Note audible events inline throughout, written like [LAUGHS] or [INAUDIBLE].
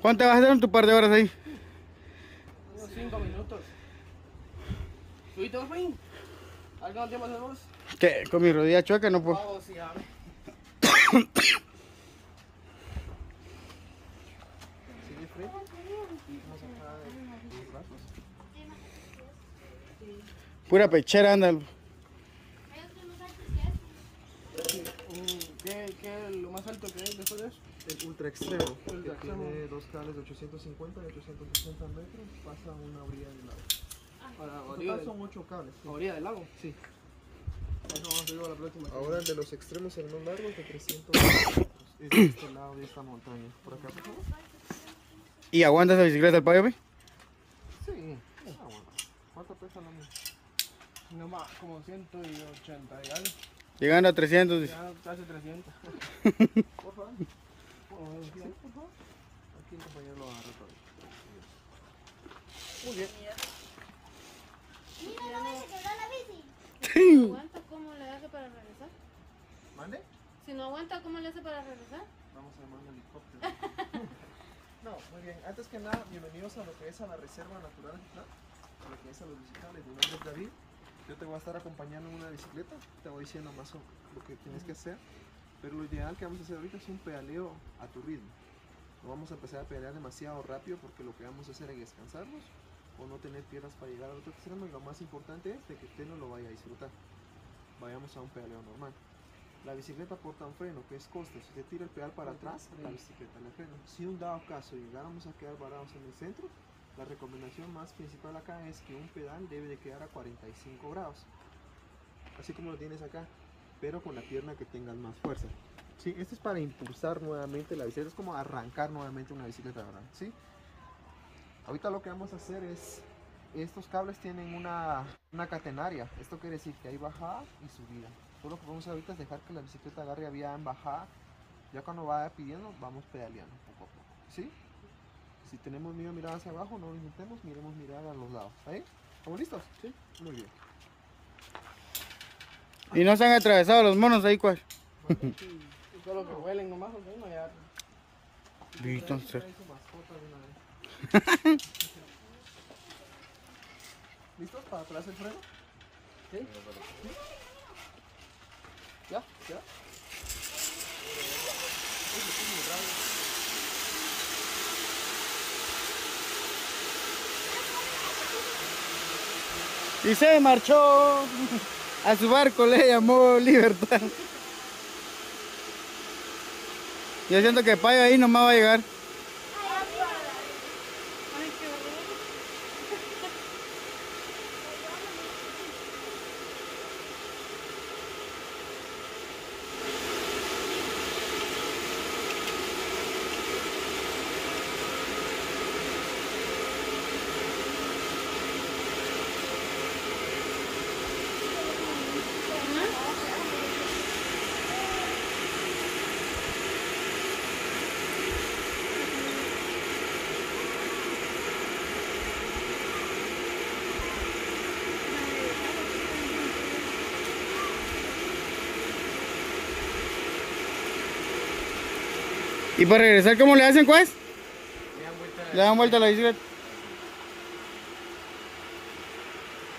¿Cuánto vas a hacer en tu par de horas ahí? Unos 5 minutos. ¿Subiste vos, Pain? ¿Algo tiempo hacer vos? ¿Qué? Con mi rodilla chueca no puedo. Vamos, sí, a ver. De. Pura pechera, anda. Mm, ¿Qué, ¿Qué es lo más alto que hay después de eso? El ultra extremo, que extremo. tiene dos cables de 850 y 860 metros, pasa a una orilla del lago. Para En total del, son 8 cables. sí. a orilla del lago. Sí. La. Ahora el de los extremos, el más largo, es de 300 metros. Es de este lado de esta montaña. Por acá, por favor. ¿Y aguanta esa bicicleta el payo, ve? Sí. Ah, bueno. ¿Cuánto pesa la mía? No más, como 180 y algo. Llegando a 300. dice. Ya casi 300. [LAUGHS] Por favor. Aquí el compañero lo agarra todo. Muy bien. Mira, no se quebró la bici. Si no aguanta, ¿cómo le hace para regresar? ¿Mande? Si no aguanta, ¿cómo le hace para regresar? Vamos a llamar un helicóptero. [LAUGHS] no, muy bien. Antes que nada, bienvenidos a lo que es a la Reserva Natural Atitlán, a lo que es a los visitables. Mi nombre es David. Yo te voy a estar acompañando en una bicicleta. Te voy diciendo más o- lo que tienes que hacer. Pero lo ideal que vamos a hacer ahorita es un pedaleo a tu ritmo. No vamos a empezar a pedalear demasiado rápido porque lo que vamos a hacer es descansarnos o no tener piernas para llegar al otro extremo. Y lo más importante es de que usted no lo vaya a disfrutar. Vayamos a un pedaleo normal. La bicicleta porta un freno que es costa. Si usted tira el pedal para atrás, la bicicleta le frena. Si un dado caso llegáramos a quedar varados en el centro, la recomendación más principal acá es que un pedal debe de quedar a 45 grados. Así como lo tienes acá, pero con la pierna que tengas más fuerza. Sí, esto es para impulsar nuevamente la bicicleta, es como arrancar nuevamente una bicicleta, ¿verdad? ¿Sí? Ahorita lo que vamos a hacer es, estos cables tienen una, una catenaria, esto quiere decir que hay bajada y subida. Todo lo que vamos a hacer ahorita es dejar que la bicicleta agarre a vía en bajada, ya cuando vaya pidiendo vamos pedaleando poco a poco, ¿sí? Si tenemos miedo a mirar hacia abajo, no lo intentemos, miremos mirar a los lados, ¿ahí? ¿Estamos listos? Sí. Muy bien. Y no se han atravesado los monos ahí, ¿cuál? Solo que huelen nomás, ok, no ya. Sí. una vez. [LAUGHS] ¿Listos para atrás el freno? ¿Sí? ¿Ya? ¿Ya? Y se marchó. A su barco le llamó Libertad. Yo siento que Payo ahí nomás va a llegar. ¿Y para regresar cómo le hacen, pues? Le dan vuelta a la bicicleta.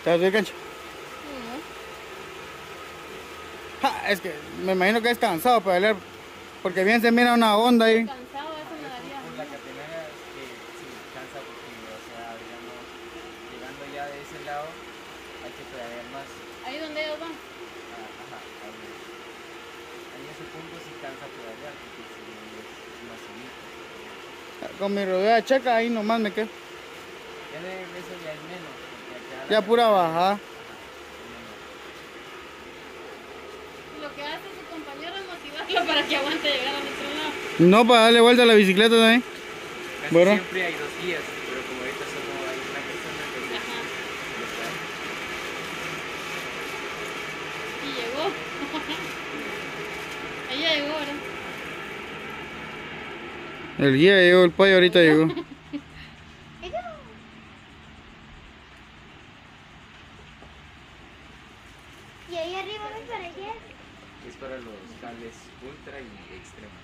¿Te vas a ir, cancha? Ja, es que me imagino que es cansado pedalear. Porque bien se mira una onda ahí. Cansado, eso me daría. Pues la catenera es que sí, cansa porque, o sea, digamos, llegando ya de ese lado, hay que pedalear más. Ahí donde ellos van. Ah, Ajá, ahí. En ese punto sí cansa pedalear porque sí es más subida. Con mi rodilla checa ahí nomás me quedo. Ya de regreso ya es menos. Ya pura bajada. Lo que hace su compañero es motivarlo para que aguante llegar al otro lado. No para darle vuelta a la bicicleta también. Casi Bueno. siempre hay dos guías, pero como ahorita solo hay una persona que Ajá. está Y llegó. [LAUGHS] Ella llegó, ¿verdad? El guía llegó, el payo ahorita llegó. y ahí arriba me parece. Es para los cables ultra y extremos.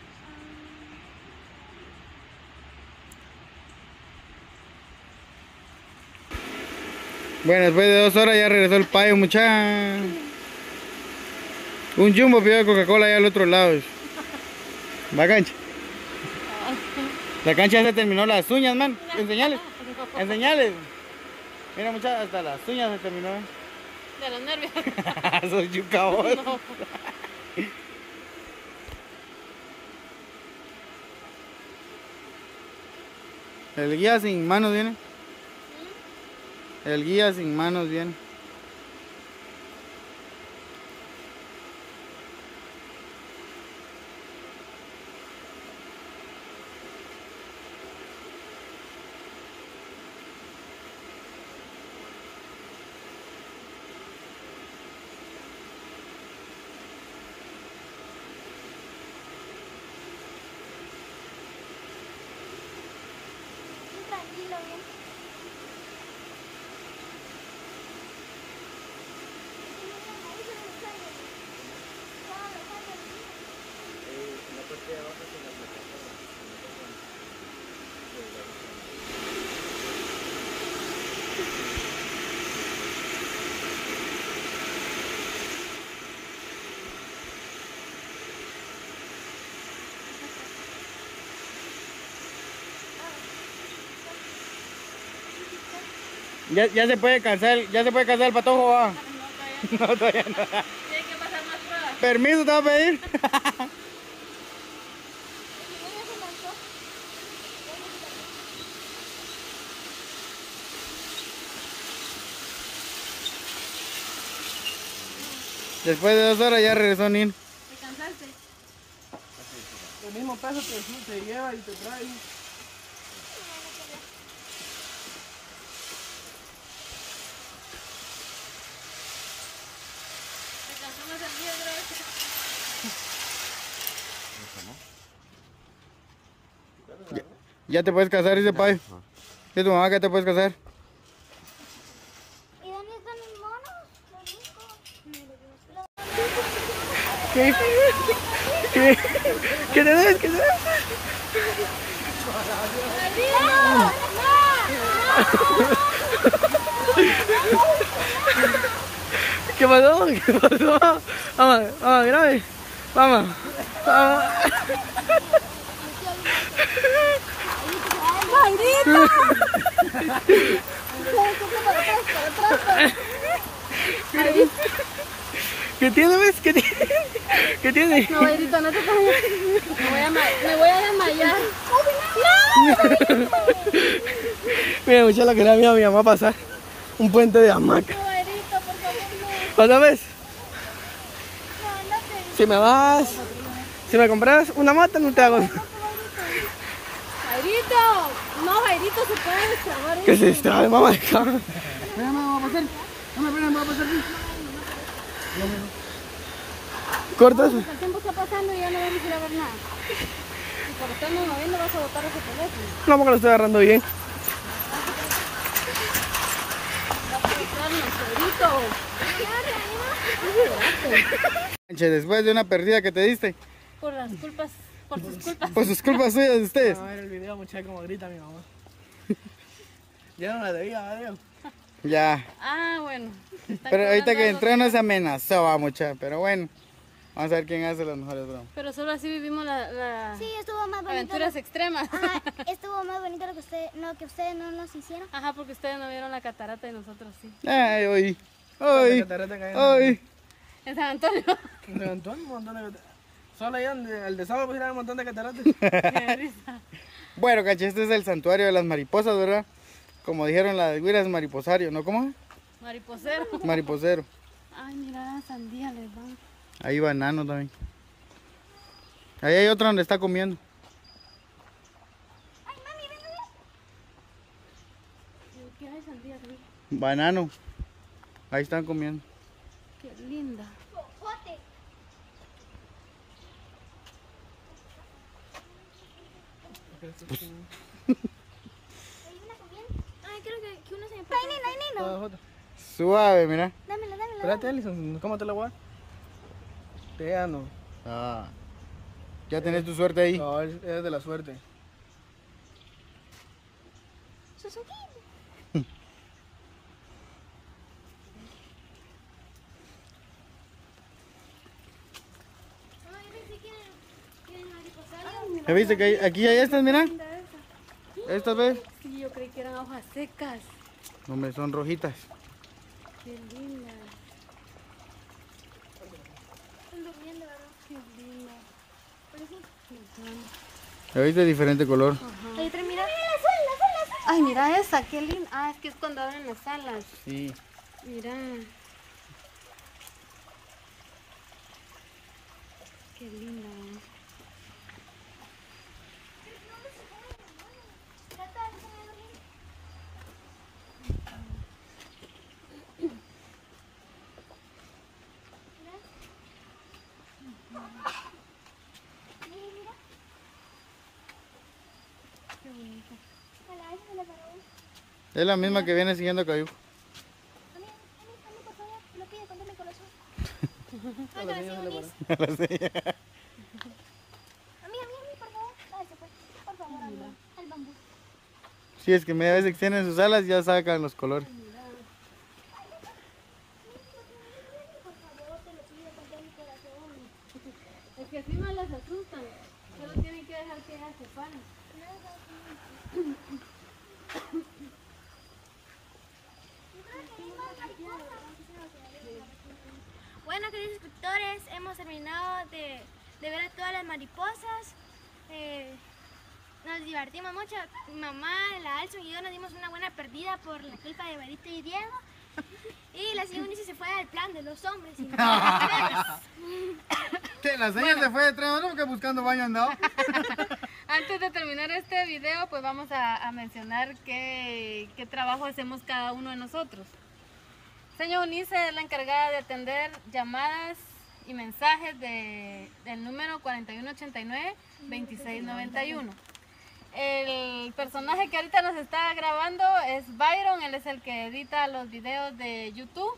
Bueno, después de dos horas ya regresó el payo, muchacho. Un jumbo pidió Coca-Cola allá al otro lado. Bacancha. La cancha se terminó las uñas, man. Enseñales. Enseñales. Mira, mucha, hasta las uñas se terminó. ¿eh? De los nervios. [LAUGHS] Soy yuca vos. [LAUGHS] No. El guía sin manos viene. El guía sin manos viene. Tranquilo, bien. Eh, la parte de abajo es en la plataforma. en la plataforma. Pues, ahí está. Ya, ya se puede cansar, ya se puede cansar el patojo, va. No, [LAUGHS] todavía no. No, todavía no. Tiene que pasar más pruebas. Permiso te va a pedir. [LAUGHS] Después de dos horas ya regresó Nin. ¿Te cansaste? El mismo peso te, te lleva y te trae. ¿Te cansó más el día otra vez? Ya te puedes casar, dice Pai. Dice tu mamá que te puedes casar. ¿Y dónde están mis monos? ¿Qué? ¿Qué? ¿Qué tenés? ¿Qué tenés? ¡No! ¿Qué pasó? ¿Qué pasó? Vamos, vamos, grave. Vamos. Vamos. ¿Qué tiene, ves? ¿Qué tiene? ¿Qué tiene? No, no te vayas. Me voy a, me voy a desmayar. Mira, mucha la que era mía, mi mamá pasar. Un puente de hamaca. No, Erito, por favor, no. ¿Otra vez? No, no te Si me vas, si me compras una mata, no te hago. Jairito, no, Jairito se puede destrabar. Que se distrae, mamá de acá. Cortas. El tiempo está pasando y ya no vamos a ir a ver nada. Y por estarnos moviendo vas a botar ese teléfono. No, porque lo estoy agarrando bien. Va a Después de una perdida que te diste, Por las culpas, por sus culpas. por sus culpas suyas de ustedes. A ver el video, muchacha, como grita mi mamá. [LAUGHS] Ya no la debía, adiós. Ya. Ah, bueno. Pero ahorita que entró nos amenazó, va mucha. Pero bueno, vamos a ver quién hace las mejores bromas. Pero solo así vivimos la, la Sí, estuvo más bonito. aventuras extremas. Ajá, [LAUGHS] estuvo más bonito lo que, usted, no, que ustedes no nos hicieron. Ajá, porque ustedes no vieron la catarata y nosotros sí. Ay, hoy. Hoy. catarata cayendo? Hoy. En San Antonio. Se levantó un montón de cataratas. Solo allá donde- el de sábado pusieron un montón de cataratas. Qué [LAUGHS] risa. Bueno, caché, este es el santuario de las mariposas, ¿verdad? Como dijeron las güiras, mariposario, ¿no? ¿Cómo? Mariposero. Mariposero. Ay, mira, sandía les van. Ahí banano también. Ahí hay otra donde está comiendo. ¿Qué hay sandía aquí? Banano. Ahí están comiendo. Qué linda. Jote. Hay una comiendo. Ay, creo que, que uno se me pasa. Ay, nino, ay. Suave, mira. Dámelo, dámelo. Espérate, Alison, ¿cómo te la voy a dar? Te ya no. Ah. Ya tenés tu suerte ahí. No, es es de la suerte. Suzuki. ¿Ya viste que hay- aquí hay estas, mira? Estas, ¿ves? Sí, yo creí que eran hojas secas. Hombre, son rojitas. Qué linda. Están durmiendo, ¿verdad? Qué linda. Pero sí. ¿Ya viste? Diferente color. Hay otra, mira. Ay, mira esa, qué linda. Ah, es que es cuando abren las alas. Sí. Mira. Qué linda. Qué bonita. Hola, esa se la paró. Es la misma que viene siguiendo a Cayuco. A mí, a mí, a mí, por favor, lo pido con mi corazón. Ay, Eunice. A mí, a mí, a mí, por favor. Ay, se. Por favor, amor. Al bambú. Sí, es que media vez que extienden sus alas ya sacan los colores. Por favor, te lo pido con todo mi corazón. Es que si no las asustan. Solo tienen que Bueno, queridos suscriptores, hemos terminado de, de ver a todas las mariposas. Eh, nos divertimos mucho. Mi mamá, la Alson y yo nos dimos una buena perdida por la culpa de Barito y Diego. Y la señora Unice se fue al plan de los hombres. [LAUGHS] y. La señora se fue detrás, ¿no? Porque buscando baño andaba. [LAUGHS] Antes de terminar este video, pues vamos a, a mencionar qué, qué trabajo hacemos cada uno de nosotros. Señor Unice es la encargada de atender llamadas y mensajes de, del número 4189-2691. El personaje que ahorita nos está grabando es Byron, él es el que edita los videos de YouTube.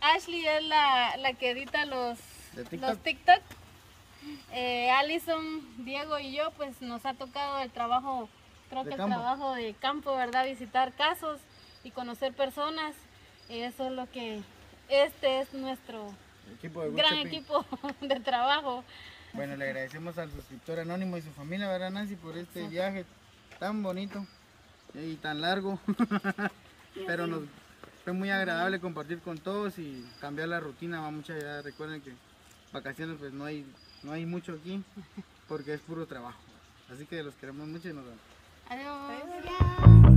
Ashley es la, la que edita los, ¿De TikTok? los TikTok. Eh, Allison, Diego y yo, pues nos ha tocado el trabajo, creo que el campo. trabajo de campo, ¿verdad? Visitar casos y conocer personas. Y eso es lo que, este es nuestro Equipo de gran equipo [LAUGHS] de trabajo. Bueno, le agradecemos al suscriptor anónimo y su familia, ¿verdad, Nancy? Por este viaje tan bonito y tan largo. [LAUGHS] Pero nos fue muy agradable compartir con todos y cambiar la rutina. Va mucha ya recuerden que vacaciones pues no hay, no hay mucho aquí porque es puro trabajo. Así que los queremos mucho y nos vemos. Adiós.